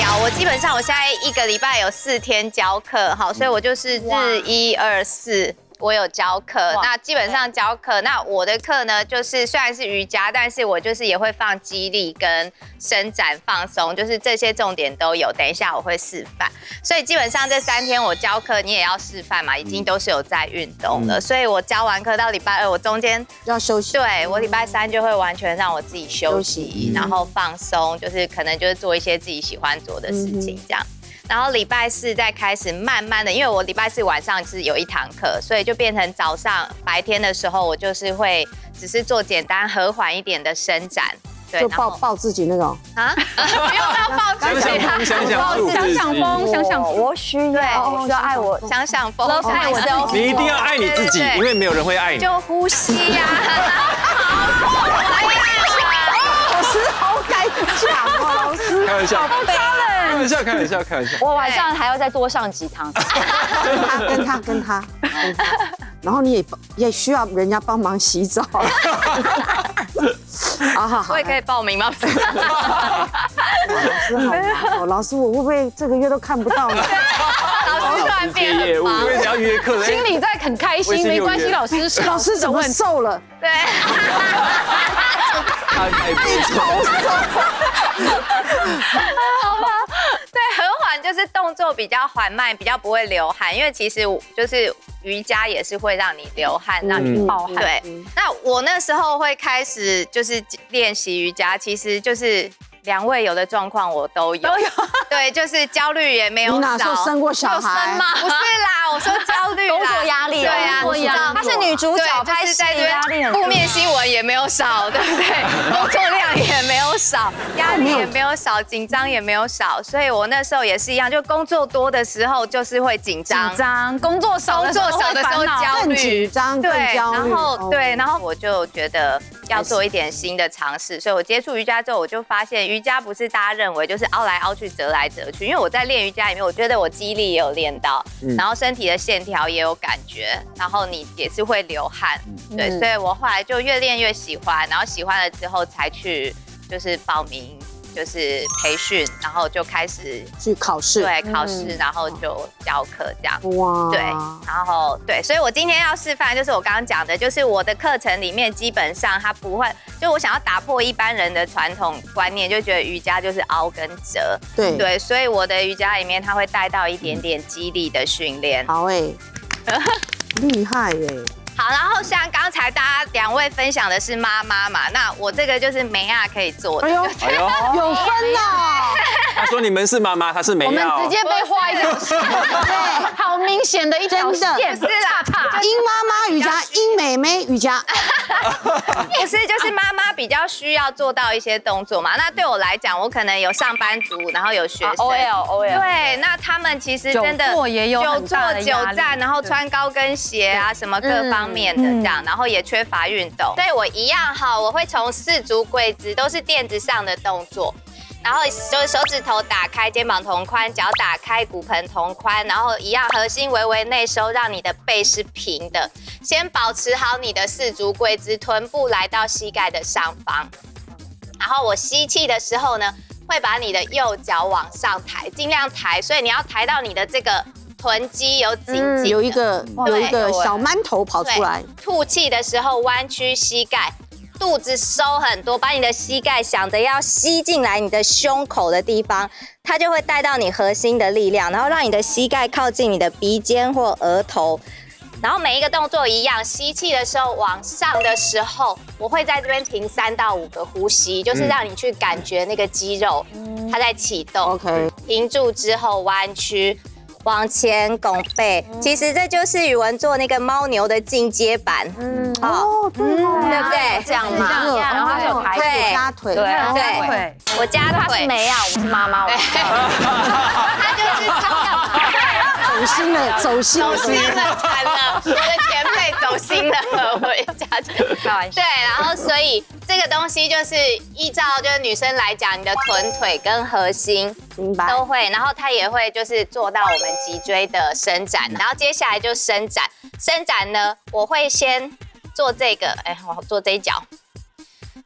表，我基本上我现在一个礼拜有四天教课，好，所以我就是日一二四。我有教课，那基本上教课，那我的课呢，就是虽然是瑜伽，但是我就是也会放肌力跟伸展放松，就是这些重点都有。等一下我会示范，所以基本上这三天我教课，你也要示范嘛，已经都是有在运动了。所以我教完课到礼拜二，我中间要休息。对我礼拜三就会完全让我自己休息，然后放松，就是可能就是做一些自己喜欢做的事情这样。然后礼拜四再开始慢慢的，因为我礼拜四晚上是有一堂课，所以就变成早上白天的时候，我就是会只是做简单和缓一点的伸展，对，就抱抱自己那种。啊，不用到抱自己，想想风，想想风，想想我需要，需要爱我，想想风，爱我，你一定要爱你自己，因为没有人会爱你，就呼吸呀，玩笑。开玩笑，开玩笑，开玩笑。我晚上还要再多上几堂。跟他，跟他，跟他。然后你也也需要人家帮忙洗澡。啊，我也可以报名吗？老师好，老师我会不会这个月都看不到呢？老师突然变很忙，因为你要约课，心里在很开心，没关系。老师，老师怎么瘦了？对。太丑 好吧。对，很缓就是动作比较缓慢，比较不会流汗，因为其实就是瑜伽也是会让你流汗，让你冒汗。对，那我那时候会开始就是练习瑜伽，其实就是。两位有的状况我都有，都有，对，就是焦虑也没有少。你哪时候生过小孩？不是啦，我说焦虑，工作压力，对啊，工作压力。她是女主角，拍戏压力负面新闻也没有少，对 不对？工作量也没有少，压力也没有少，紧张也没有少，所以我那时候也是一样，就工作多的时候就是会紧张，紧张，工作少，的时候焦虑，紧张，对，然后对，然后我就觉得要做一点新的尝试，所以我接触瑜伽之后，我就发现瑜伽不是大。家认为就是凹来凹去，折来折去。因为我在练瑜伽里面，我觉得我肌力也有练到，然后身体的线条也有感觉，然后你也是会流汗，对，所以我后来就越练越喜欢，然后喜欢了之后才去就是报名。就是培训，然后就开始去考试，对，考试，然后就教课这样。哇，对，然后对，所以我今天要示范，就是我刚刚讲的，就是我的课程里面基本上它不会，就我想要打破一般人的传统观念，就觉得瑜伽就是凹跟折，对对，所以我的瑜伽里面它会带到一点点肌力的训练。好哎，厉害哎。好，然后像刚才大家两位分享的是妈妈嘛，那我这个就是梅亚可以做的。哎呦，哎呦，有分的。他说你们是妈妈，他是梅亚。我们直接被画一条线，对，好明显的一条线。是啦，英妈妈瑜伽，英美妹瑜伽。不是，就是妈妈比较需要做到一些动作嘛。那对我来讲，我可能有上班族，然后有学生。O L O L。对，那他们其实真的久坐也有久坐久站，然后穿高跟鞋啊，什么各方。面的这样，然后也缺乏运动，所以我一样哈，我会从四足跪姿，都是垫子上的动作，然后手手指头打开，肩膀同宽，脚打开，骨盆同宽，然后一样核心微微内收，让你的背是平的。先保持好你的四足跪姿，臀部来到膝盖的上方，然后我吸气的时候呢，会把你的右脚往上抬，尽量抬，所以你要抬到你的这个。臀肌有紧紧，有一个有一个小馒头跑出来。吐气的时候弯曲膝盖，肚子收很多，把你的膝盖想着要吸进来你的胸口的地方，它就会带到你核心的力量，然后让你的膝盖靠近你的鼻尖或额头。然后每一个动作一样，吸气的时候往上的时候，我会在这边停三到五个呼吸，就是让你去感觉那个肌肉它在启动。OK，停住之后弯曲。往前拱背，其实这就是宇文做那个猫牛的进阶版。嗯，哦，对。对不对？这样嘛，然后有排腿，加腿，对。对，我家腿。他是没啊，我是妈妈。他就是 走心了，走心了，惨了，我的前辈走心了，我加腿。开玩笑。对，然后所以。这个东西就是依照就是女生来讲，你的臀腿跟核心明白都会，然后它也会就是做到我们脊椎的伸展，然后接下来就伸展。伸展呢，我会先做这个，哎，我做这一脚。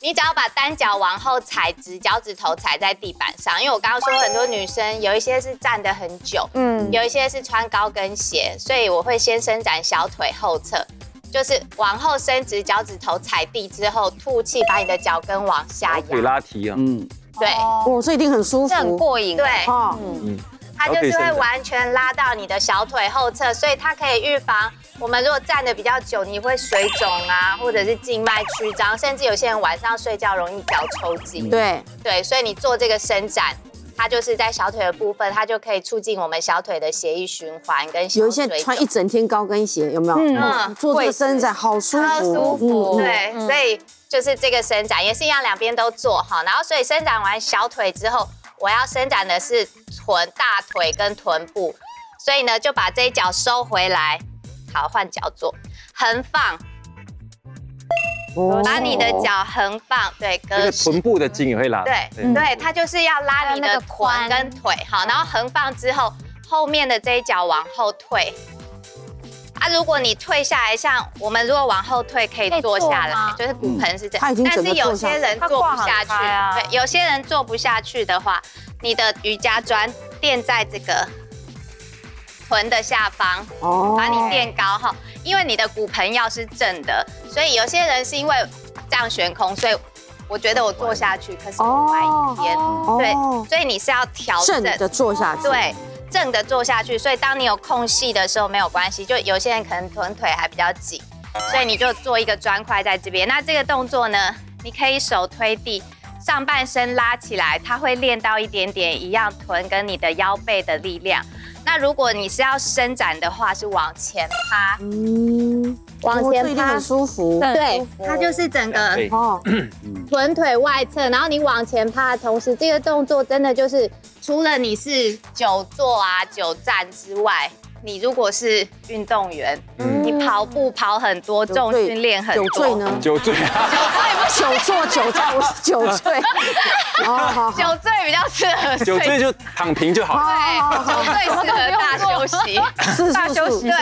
你只要把单脚往后踩直，脚趾头踩在地板上。因为我刚刚说很多女生有一些是站得很久，嗯，有一些是穿高跟鞋，所以我会先伸展小腿后侧，就是往后伸直，脚趾头踩地之后吐气，把你的脚跟往下压腿压。拉提啊，嗯，对哦，这一定很舒服这很服。过瘾。对，哦，嗯，它就是会完全拉到你的小腿后侧，所以它可以预防我们如果站的比较久，你会水肿啊，或者是静脉曲张，甚至有些人晚上睡觉容易脚抽筋。对，对，所以你做这个伸展，它就是在小腿的部分，它就可以促进我们小腿的血液循环跟小有一些水穿一整天高跟鞋，有没有？嗯嗯，做这个伸展好舒超服，舒服。对，所以就是这个伸展也是一样，两边都做好。然后所以伸展完小腿之后，我要伸展的是臀、大腿跟臀部，所以呢就把这一脚收回来，好换脚做，横放，哦把你的脚横放，对，这个搁直臀部的筋也会拉。对对，它就是要拉你的臀跟腿，好，然后横放之后，后面的这一脚往后退。啊，如果你退下来，像我们如果往后退，可以坐坐下来，就是骨盆是这样。他已经整但是有些人坐不下去，对，有些人坐不下去的话，你的瑜伽砖垫在这个臀的下方，哦把你垫高哈，因为你的骨盆要是正的，所以有些人是因为这样悬空，所以我觉得我坐下去，可是我歪一边，对，哦所以你是要调整，正的坐下去，对，正的坐下去，所以当你有空隙的时候没有关系，就有些人可能臀腿还比较紧，所以你就做一个砖块在这边。那这个动作呢，你可以手推地。上半身拉起来，它会练到一点点一样臀跟你的腰背的力量。那如果你是要伸展的话，是往前趴，嗯，往前趴。很，舒服。对，它就是整个哦，臀腿外侧，然后你往前趴的同时，这个动作真的就是除了你是久坐啊、久站之外，你如果是运动员，你跑步跑很多，重训练很多，酒醉呢？酒醉啊，久坐酒醉，我是酒醉。哦，好好。酒醉比较适合睡酒醉就躺平就好了。对，酒醉适合大休息。大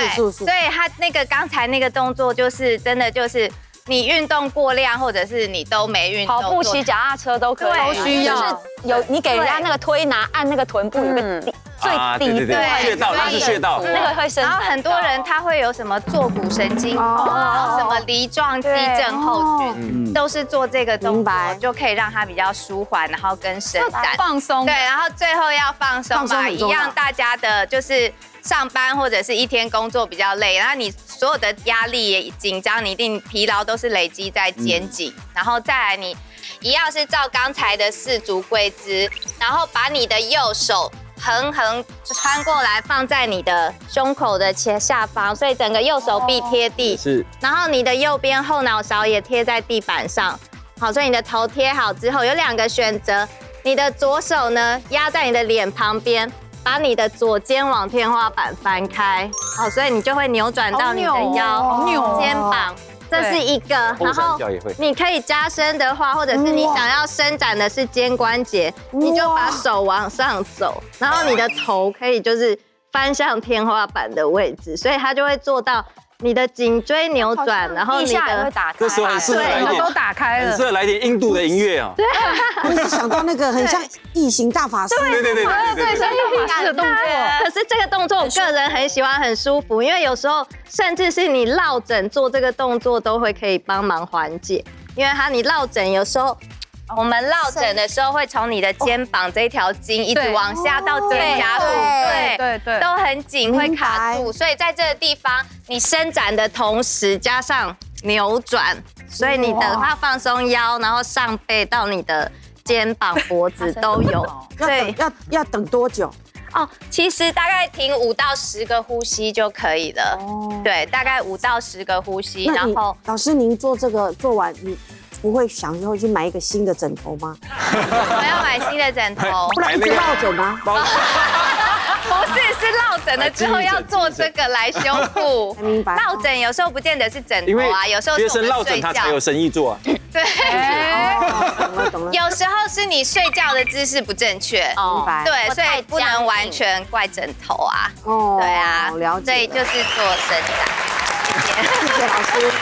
休息对。以他那个刚才那个动作，就是真的就是你运动过量，或者是你都没运动，跑步、骑脚踏车都可以，都需要。就是有你给人家那个推拿按那个臀部有个最底部对对对，穴道那是穴道。那个会伸然后很多人他会有什么坐骨神经痛，哦然后什么梨状肌症候群，嗯，都是做这个动作就可以让它比较舒缓，然后跟伸展。放松。对，然后最后要放松放松嘛，一样大家的就是上班或者是一天工作比较累，然后你所有的压力、紧张，你一定疲劳都是累积在肩颈，然后再来你一样是照刚才的四足跪姿，然后把你的右手。横横穿过来，放在你的胸口的前下方，所以整个右手臂贴地。是然后你的右边后脑勺也贴在地板上，好，所以你的头贴好之后有两个选择，你的左手呢压在你的脸旁边，把你的左肩往天花板翻开，好，所以你就会扭转到你的腰、肩膀，这是一个，然后。你可以加深的话，或者是你想要伸展的是肩关节，你就把手往上走，然后你的头可以就是翻向天花板的位置，所以它就会做到你的颈椎扭转，然后你也会的打开。这时候很适合来点对都打开了很适。合来点印度的音乐啊。我一直想到那个很像异形大法师，对对对对对对对。法师的动作，可是这个动作我个人很喜欢，很舒服，因为有时候甚至是你落枕做这个动作都会可以帮忙缓解，因为它你落枕有时候。我们落枕的时候会从你的肩膀这一条筋一直往下到肩胛骨，对对都很紧，会卡住，所以在这个地方你伸展的同时加上扭转，所以你等它放松腰，然后上背到你的肩膀、脖子都有。要对要要等多久？哦，其实大概停五到十个呼吸就可以了。哦对，大概五到十个呼吸，然后老师您做这个做完，你不会想以后去买一个新的枕头吗？我们要买新的枕头，不然一直落枕吗。不是是落枕了之后要做这个来修复。明白落枕有时候不见得是枕头啊，有时候是学生落我们睡觉枕他才有。生意做啊。对，哦，懂了懂了，有时候是你睡觉的姿势不正确。明白。对，所以不能完全怪枕头啊。哦对啊，了解。所以就是做伸展。谢谢老师。